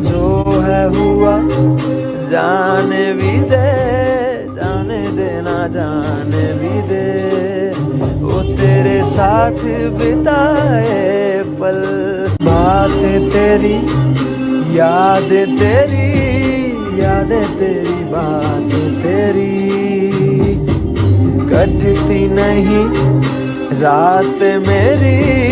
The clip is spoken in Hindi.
जो है हुआ, जाने भी दे, जाने देना जाने भी दे। वो तेरे साथ बिताए पल, बात तेरी, याद तेरी याद तेरी, बात तेरी। कटती नहीं रात मेरी।